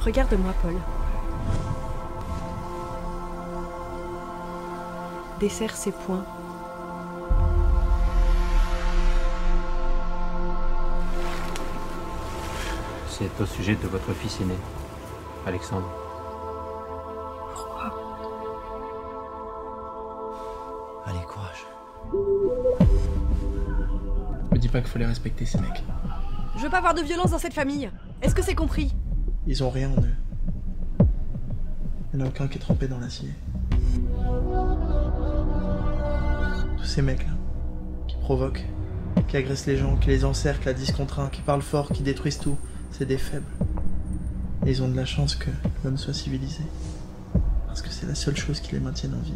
Regarde-moi, Paul. Desserre ses poings. C'est au sujet de votre fils aîné, Alexandre. Pourquoi? Allez, courage. Me dis pas qu'il faut les respecter, ces mecs. Je veux pas avoir de violence dans cette famille. Est-ce que c'est compris? Ils ont rien en eux. Il n'y en a aucun qui est trempé dans l'acier. Tous ces mecs-là, qui provoquent, qui agressent les gens, qui les encerclent à 10 contre 1, qui parlent fort, qui détruisent tout, c'est des faibles. Et ils ont de la chance que l'homme soit civilisé. Parce que c'est la seule chose qui les maintienne en vie.